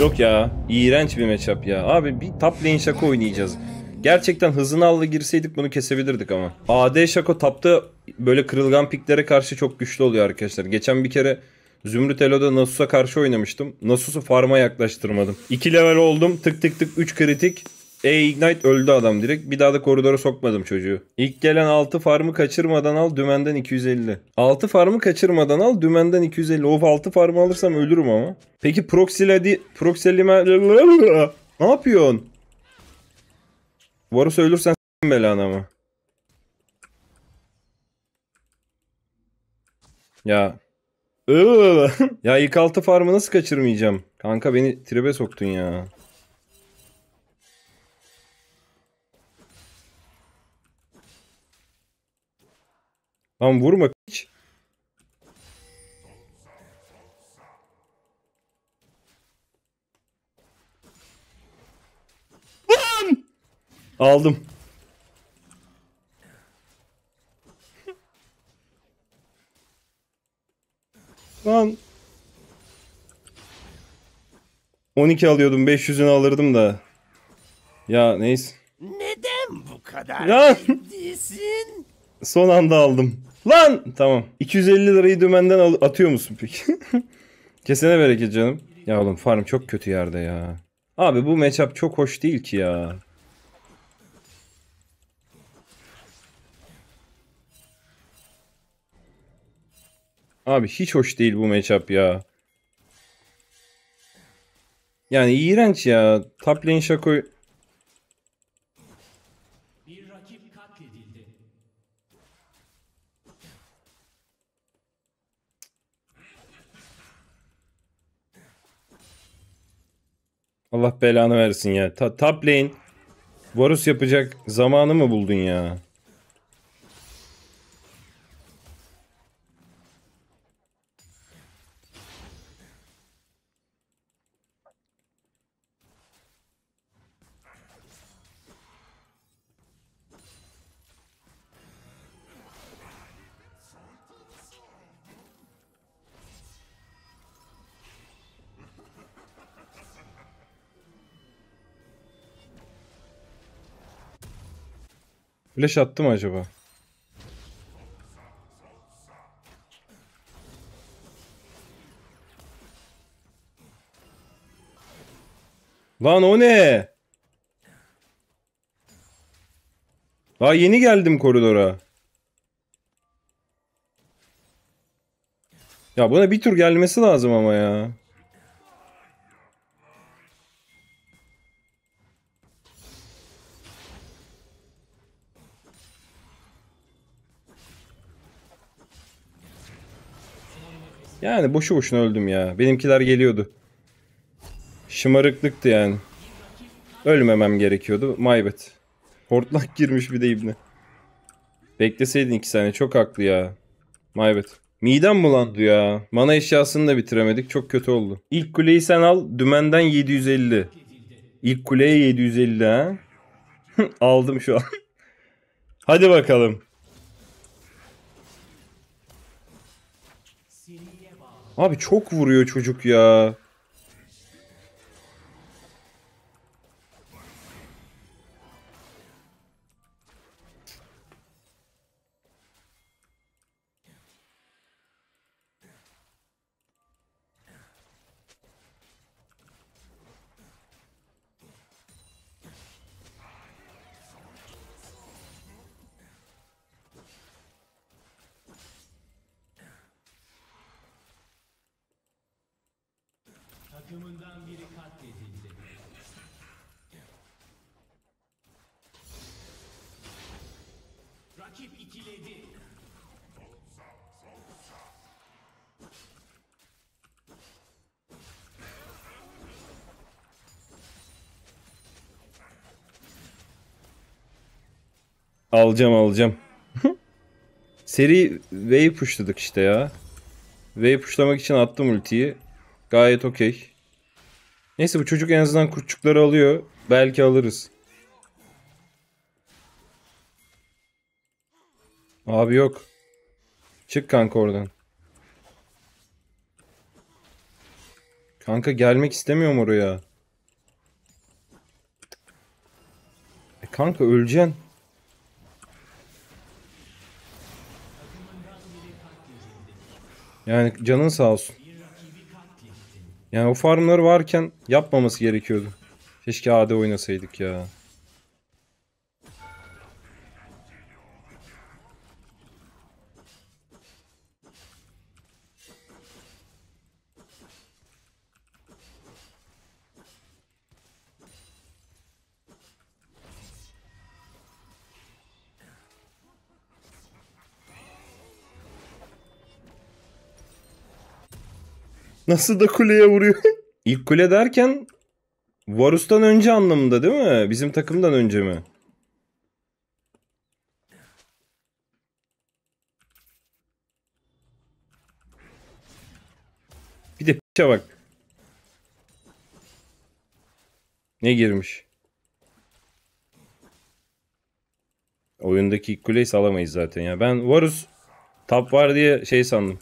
Yok ya. iğrenç bir matchup ya. Abi bir top lane şaka oynayacağız. Gerçekten hızını allı girseydik bunu kesebilirdik ama. AD Şako tapta böyle kırılgan piklere karşı çok güçlü oluyor arkadaşlar. Geçen bir kere Zümrüt Elo'da Nasus'a karşı oynamıştım. Nasus'u farma yaklaştırmadım. 2 level oldum. Tık tık tık 3 kritik. E Ignite öldü adam direkt. Bir daha da koridora sokmadım çocuğu. İlk gelen 6 farmı kaçırmadan al dümenden 250. 6 farmı kaçırmadan al dümenden 250. Of 6 farmı alırsam ölürüm ama. Peki Proxiladi Proxilime ne yapıyorsun? Varus ölürsen s**in belanı ama. Ya. ya ilk altı farmı nasıl kaçırmayacağım? Kanka beni tribe soktun ya. Lan vurma hiç. Aldım. Lan. 12 alıyordum 500'ünü alırdım da. Ya neyse. Neden bu kadar Lan. ciddisin? Son anda aldım. Lan tamam. 250 lirayı dümenden atıyor musun peki? Kesene bereket canım. Ya oğlum farm çok kötü yerde ya. Abi bu matchup çok hoş değil ki ya. Abi hiç hoş değil bu matchup ya. Yani iğrenç ya. Top lane şako... Allah belanı versin ya. Ta top lane Varus yapacak zamanı mı buldun ya? Flash attı mı acaba? Lan o ne? Daha yeni geldim koridora. Ya buna bir tur gelmesi lazım ama ya. Yani boşu boşuna öldüm ya. Benimkiler geliyordu. Şımarıklıktı yani. Ölmemem gerekiyordu. Maybet. Hortlak girmiş bir de ibne. Bekleseydin iki saniye. Çok haklı ya. Maybet. Midem bulandı ya. Mana eşyasını da bitiremedik. Çok kötü oldu. İlk kuleyi sen al. Dümenden 750. İlk kuleye 750 ha. Aldım şu an. Hadi bakalım. Abi çok vuruyor çocuk ya. Takımından biri katledildi. Rakip ikiledi. Alacağım alacağım. Seri wave pushladık işte ya. Wave pushlamak için attım ultiyi. Gayet okey. Neyse bu çocuk en azından kurtçukları alıyor. Belki alırız. Abi yok. Çık kanka oradan. Kanka gelmek istemiyorum oraya. E kanka öleceksin. Yani canın sağ olsun. Yani o farmlar varken yapmaması gerekiyordu. Keşke AD oynasaydık ya. Nasıl da kuleye vuruyor? İlk kule derken Varus'tan önce anlamında değil mi? Bizim takımdan önce mi? Bir de p***e bak. Ne girmiş? Oyundaki ilk kuleyi salamayız zaten ya. Ben Varus tap var diye şey sandım.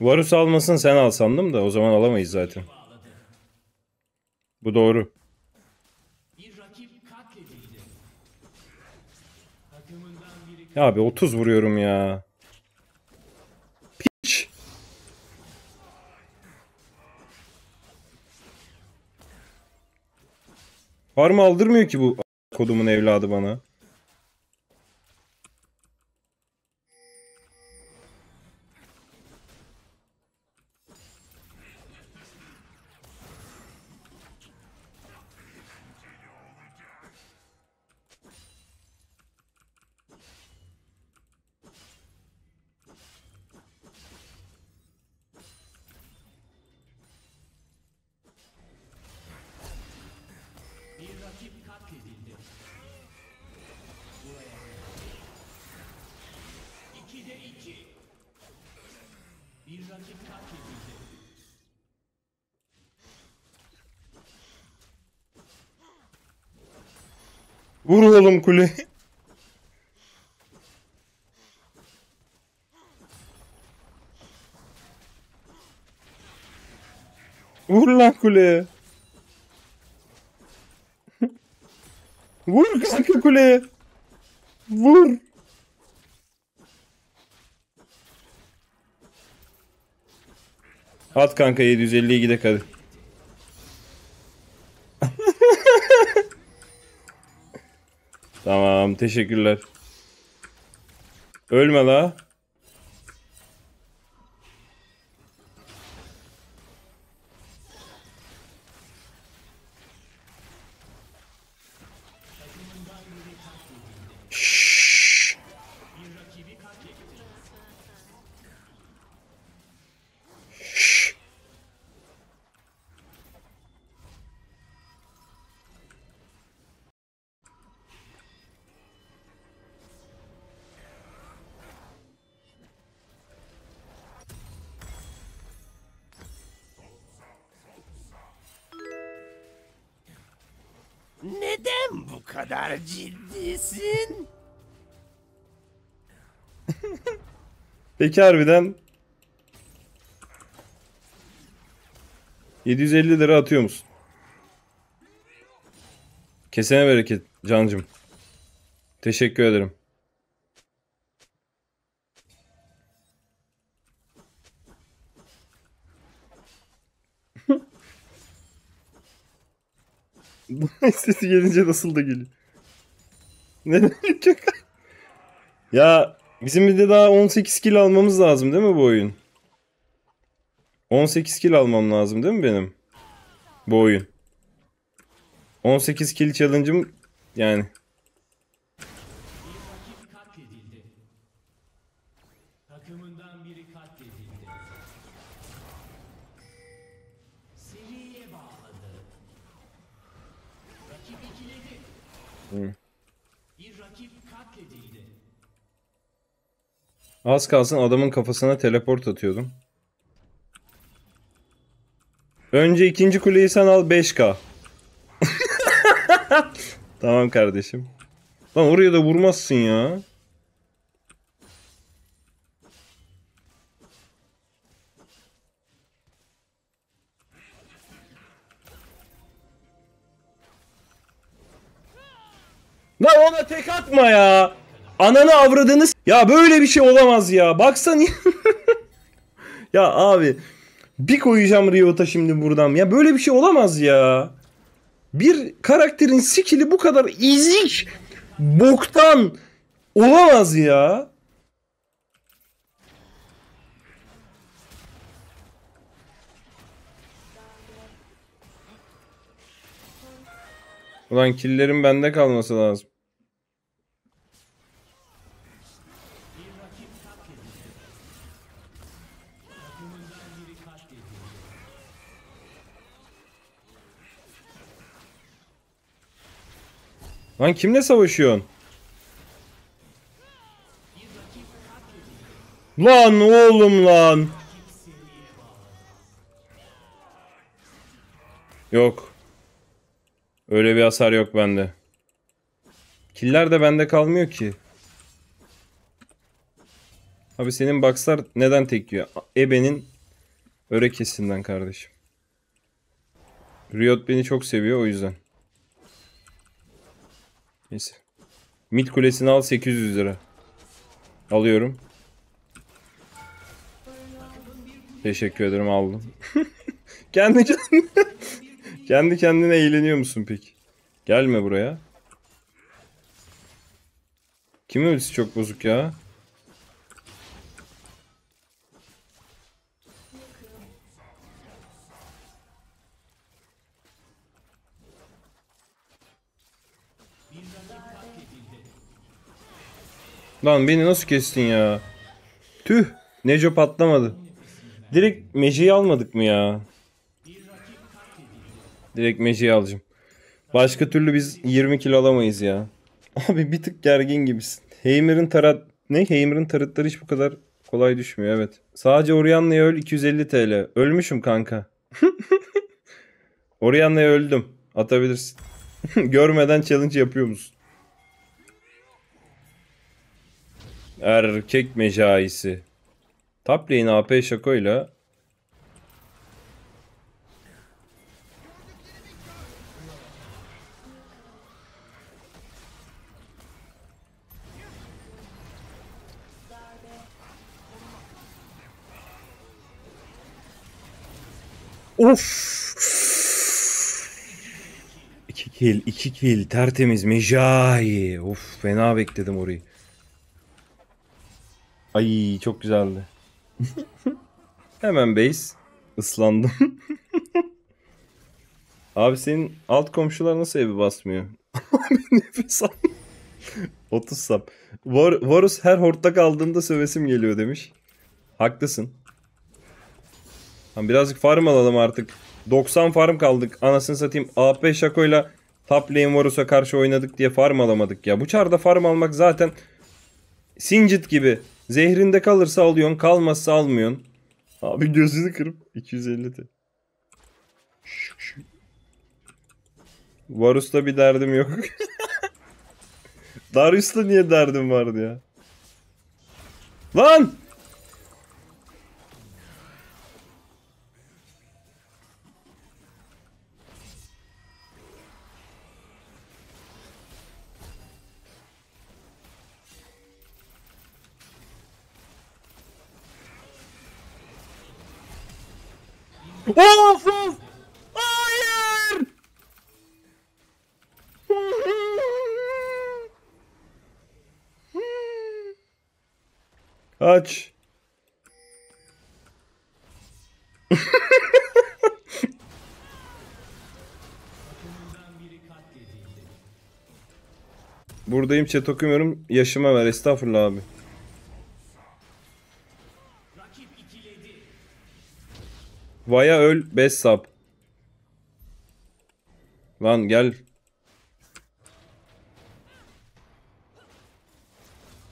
Varus almasın sen al sandım da o zaman alamayız zaten. Bu doğru. Ya abi 30 vuruyorum ya. Piç. Farmı aldırmıyor ki bu kodumun evladı bana. Vur oğlum kule. Vur lan kuleye. Vur kanka kuleye. Vur. At kanka 750'ye gidek hadi. Tamam teşekkürler. Ölme la. Neden bu kadar ciddisin? Peki harbiden 750 lira atıyor musun? Kesene bereket cancım. Teşekkür ederim. sesi gelince nasıl da geliyor. Neden çok? Ya bizim bir de daha 18 kill almamız lazım değil mi bu oyun? 18 kill almam lazım değil mi benim? Bu oyun. 18 kill challenge'ım yani. Katledildi. Az kalsın adamın kafasına teleport atıyordum. Önce ikinci kuleyi sen al 5k. tamam kardeşim. Lan oraya da vurmazsın ya. Lan ona tek atma ya. Ananı avradını s- Ya böyle bir şey olamaz ya. Baksana. ya abi. Bir koyacağım Riot'a şimdi buradan. Ya böyle bir şey olamaz ya. Bir karakterin skill'i bu kadar ezik. Boktan. Olamaz ya. Ulan killerin bende kalması lazım. Lan kimle savaşıyorsun? Lan oğlum lan. Yok. Öyle bir hasar yok bende. Killer de bende kalmıyor ki. Abi senin boxlar neden tek yiyor? Ebe'nin örekesinden kardeşim. Riot beni çok seviyor o yüzden. Neyse. Mid kulesini al 800 lira. Alıyorum. Teşekkür ederim aldım. kendi kendine kendi kendine eğleniyor musun peki? Gelme buraya. Kimin ultisi çok bozuk ya? Lan beni nasıl kestin ya? Tüh. Neco patlamadı. Direkt Meci'yi almadık mı ya? Direkt Meci'yi alacağım. Başka türlü biz 20 kilo alamayız ya. Abi bir tık gergin gibisin. Heimer'ın tarat... Ne? Heimer'ın tarıtları hiç bu kadar kolay düşmüyor evet. Sadece Orianna'ya öl 250 TL. Ölmüşüm kanka. Orianna'ya öldüm. Atabilirsin. Görmeden challenge yapıyor musun? Erkek mecaisi. Top lane AP şakoyla Of. İki kill, iki kill. Tertemiz. Mecai. Of fena bekledim orayı. Ay çok güzeldi. Hemen base. Islandım. Abi senin alt komşular nasıl evi basmıyor? Abi nefes al. 30 sap. Var, Varus her hortlak aldığında sövesim geliyor demiş. Haklısın. Tamam, birazcık farm alalım artık. 90 farm kaldık. Anasını satayım. AP Shaco'yla top lane Varus'a karşı oynadık diye farm alamadık ya. Bu çarda farm almak zaten Singed gibi. Zehrinde kalırsa alıyorsun, kalmazsa almıyorsun. Abi gözünü kırıp 250 t. Varus'ta bir derdim yok. Darius'ta niye derdim vardı ya? Lan! Aç. Buradayım chat okumuyorum. Yaşıma ver. Estağfurullah abi. Vaya öl 5 sap. Lan gel.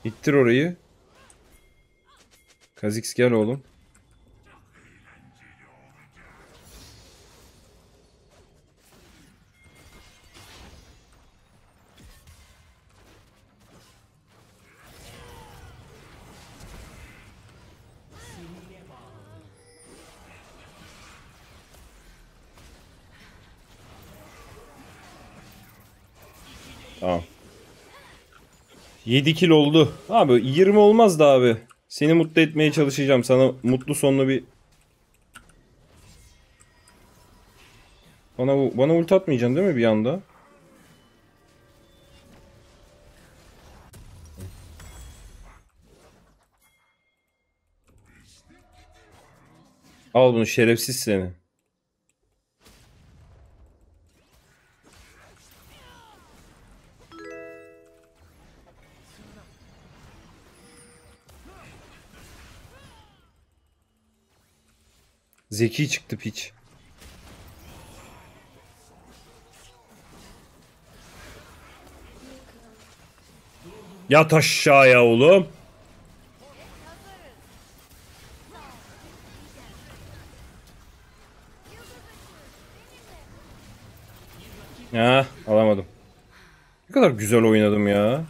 İttir orayı. Kazix gel oğlum. Tamam. 7 kill oldu. Abi 20 olmaz da abi. Seni mutlu etmeye çalışacağım. Sana mutlu sonlu bir... Bana, bana ult atmayacaksın değil mi bir anda? Al bunu şerefsiz seni. Zeki çıktı piç. Yat aşağıya oğlum. Ya alamadım. Ne kadar güzel oynadım ya.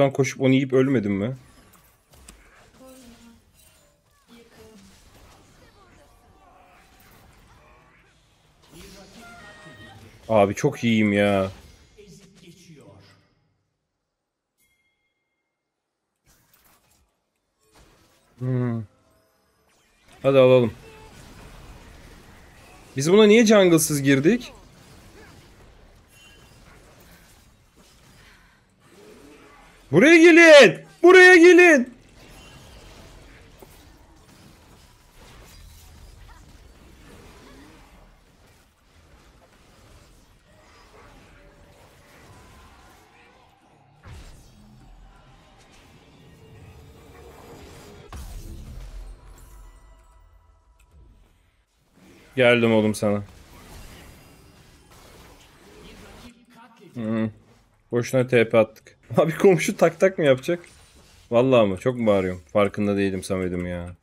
Oradan koşup onu yiyip ölmedim mi? Abi çok iyiyim ya. Geçiyor. Hadi alalım. Biz buna niye jungle'sız girdik? Buraya gelin! Buraya gelin! Geldim oğlum sana. Hı. Boşuna TP attık. Abi komşu tak tak mı yapacak? Vallahi mı? Çok mu bağırıyorum? Farkında değilim Samet'im ya.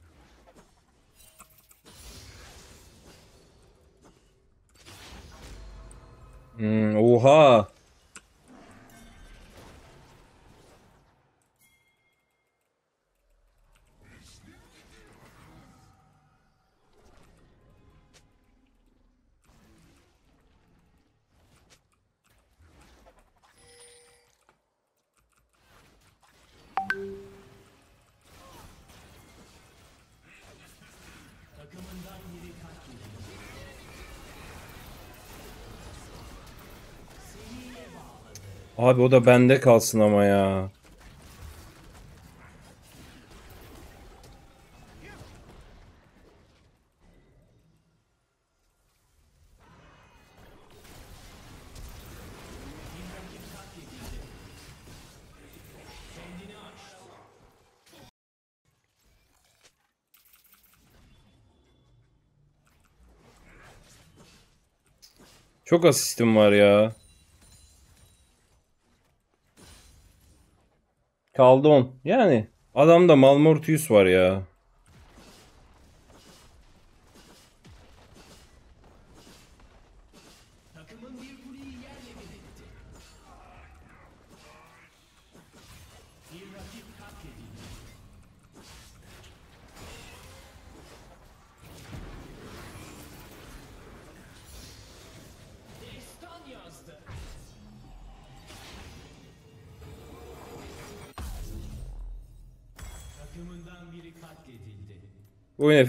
Hmm, oha. Abi o da bende kalsın ama ya. Çok asistim var ya. Kaldı 10. Yani adamda Malmortius var ya.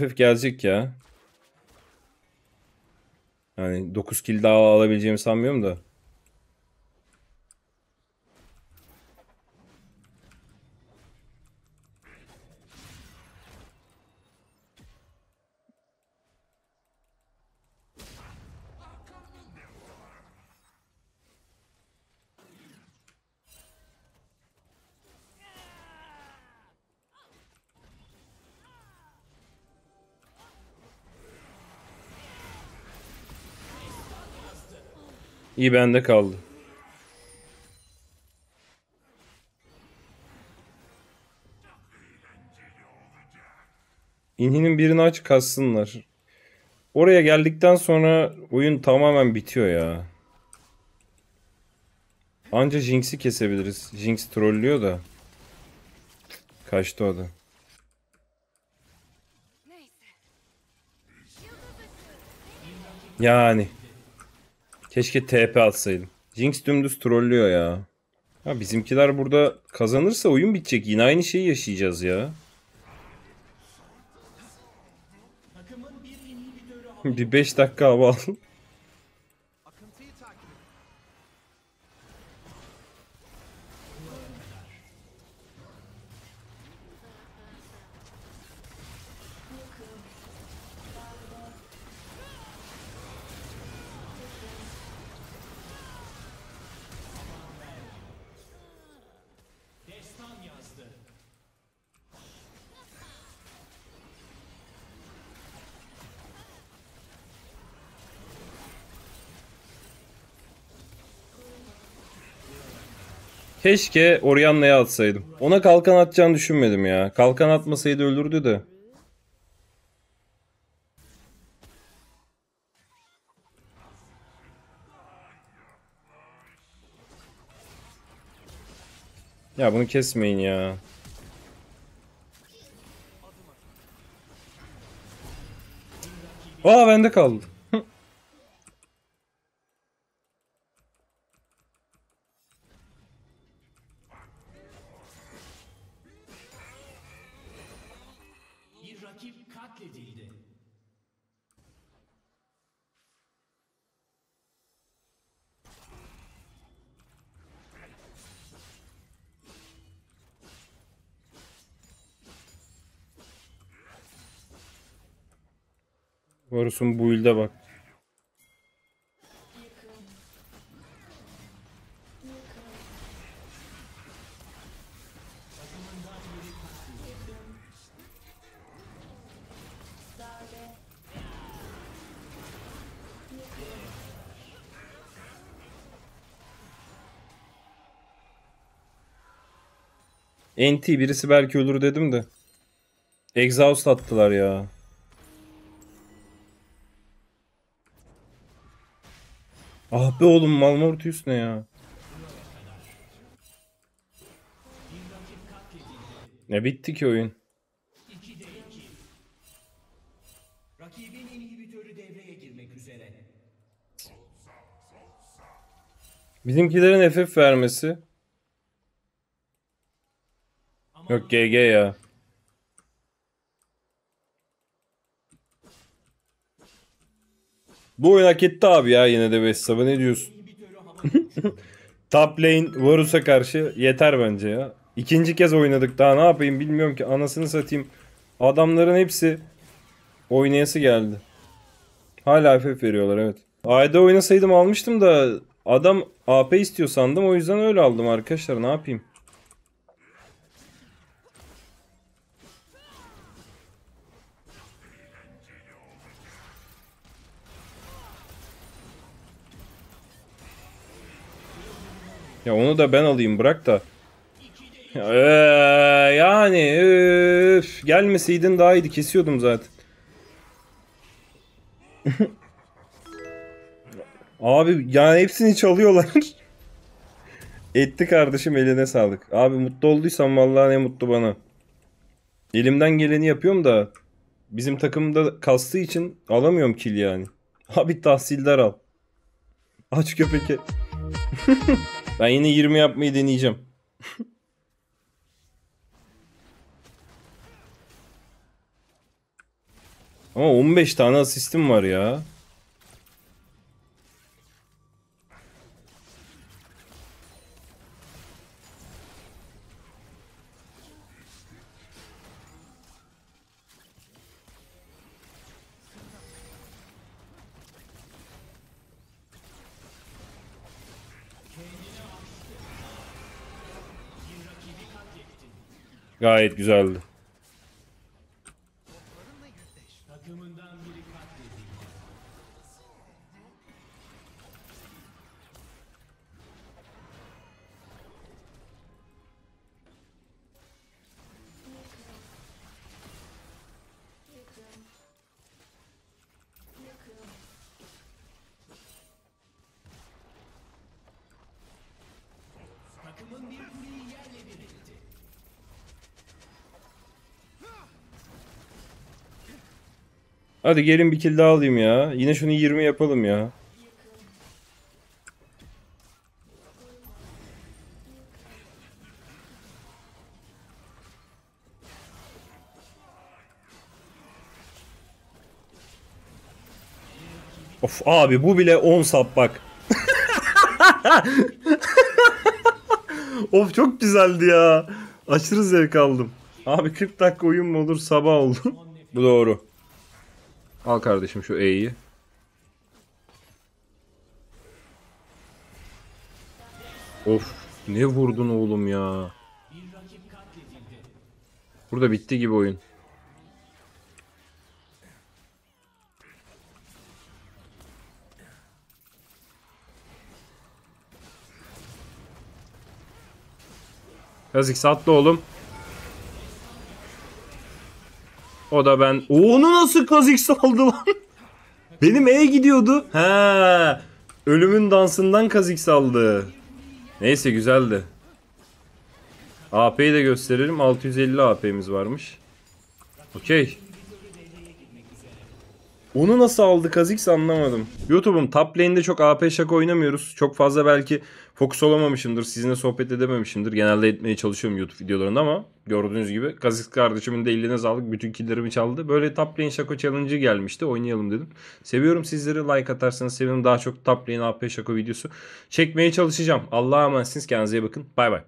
FF gelecek ya. Yani 9 kill daha alabileceğimi sanmıyorum da. İyi bende kaldı. İnhinin birini aç kassınlar. Oraya geldikten sonra oyun tamamen bitiyor ya. Anca Jinx'i kesebiliriz. Jinx trollüyor da. Kaçtı o da. Yani. Keşke TP atsaydım. Jinx dümdüz trollüyor ya. Ha bizimkiler burada kazanırsa oyun bitecek. Yine aynı şeyi yaşayacağız ya. Bir inhibitörü Bir 5 dakika hava al. Keşke Orianna'ya atsaydım. Ona kalkan atacağını düşünmedim ya. Kalkan atmasaydı öldürdü de. Ya bunu kesmeyin ya. Aa bende kaldı. Varus'un build'e bak. NT birisi belki ölür dedim de. Exhaust attılar ya. Ah be oğlum Malmortius ne ya? Ne bitti ki oyun? 2'de 2. Rakibin inhibitörü devreye girmek üzere. Bizimkilerin FF vermesi. Yok GG ya. Bu oyun hak etti abi ya yine de Vessab'a ne diyorsun? Top lane Varus'a karşı yeter bence ya. İkinci kez oynadık daha ne yapayım bilmiyorum ki anasını satayım. Adamların hepsi oynayası geldi. Hala FF veriyorlar evet. Ayda oynasaydım almıştım da adam AP istiyor sandım o yüzden öyle aldım arkadaşlar ne yapayım. Ya onu da ben alayım bırak da. Eee, yani öf, gelmeseydin daha iyiydi kesiyordum zaten. Abi yani hepsini çalıyorlar. Etti kardeşim eline sağlık. Abi mutlu olduysan vallahi ne mutlu bana. Elimden geleni yapıyorum da bizim takımda kastığı için alamıyorum kill yani. Abi tahsildar al. Aç köpeki. ben yine 20 yapmayı deneyeceğim. Ama 15 tane asistim var ya. Gayet güzeldi. Hadi gelin bir kill daha alayım ya. Yine şunu 20 yapalım ya. Of abi bu bile 10 sap bak. of çok güzeldi ya. Aşırı zevk aldım. Abi 40 dakika oyun mu olur sabah oldu. bu doğru. Al kardeşim şu E'yi. Of ne vurdun oğlum ya. Burada bitti gibi oyun. Yazık satlı oğlum. O da ben. Onu nasıl Kazik saldı lan? Benim E gidiyordu. He. Ölümün dansından Kazik saldı. Neyse güzeldi. AP'yi de gösterelim. 650 AP'miz varmış. Okey. Onu nasıl aldı Kha'Zix anlamadım. YouTube'um top lane'de çok AP şaka oynamıyoruz. Çok fazla belki fokus olamamışımdır. Sizinle sohbet edememişimdir. Genelde etmeye çalışıyorum YouTube videolarında ama gördüğünüz gibi Kha'Zix kardeşimin de eline sağlık. Bütün killerimi çaldı. Böyle top lane şaka challenge'ı gelmişti. Oynayalım dedim. Seviyorum sizleri. Like atarsanız sevinirim. Daha çok top lane AP şaka videosu çekmeye çalışacağım. Allah'a emanetsiniz. Kendinize iyi bakın. Bay bay.